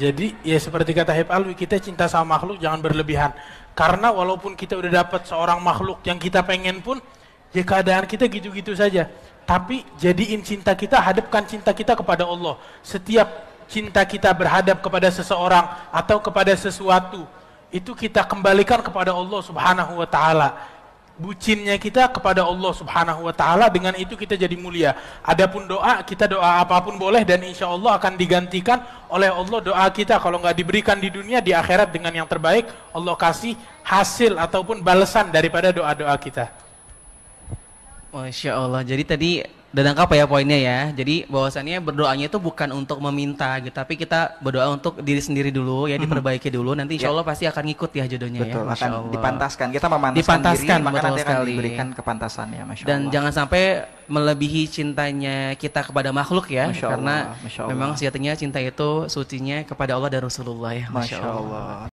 Jadi ya seperti kata Habib Alwi, kita cinta sama makhluk jangan berlebihan. Karena walaupun kita udah dapat seorang makhluk yang kita pengen pun, ya keadaan kita gitu-gitu saja. Tapi jadiin cinta kita, hadapkan cinta kita kepada Allah. Setiap cinta kita berhadap kepada seseorang atau kepada sesuatu, itu kita kembalikan kepada Allah Subhanahu wa taala bucinnya kita kepada Allah Subhanahu wa taala dengan itu kita jadi mulia. Adapun doa kita doa apa pun boleh dan insya Allah akan digantikan oleh Allah doa kita kalau nggak diberikan di dunia di akhirat dengan yang terbaik Allah kasih hasil ataupun balasan daripada doa-doa kita. Masya Allah. Jadi tadi dan lengkap ya poinnya ya. Jadi bahwasannya berdoanya itu bukan untuk meminta gitu, tapi kita berdoa untuk diri sendiri dulu ya, diperbaiki dulu. Nanti insya Ya. Allah pasti akan ngikut ya jodohnya Betul, ya. Masya akan Allah. dipantaskan. Kita memantaskan Dipantaskan, diri, maka betul nanti akan sekali. diberikan kepantasannya, Masya Dan Allah. jangan sampai melebihi cintanya kita kepada makhluk ya, Masya karena Allah, Masya Allah. memang sejatinya cinta itu sucinya kepada Allah dan Rasulullah ya. Masya Allah.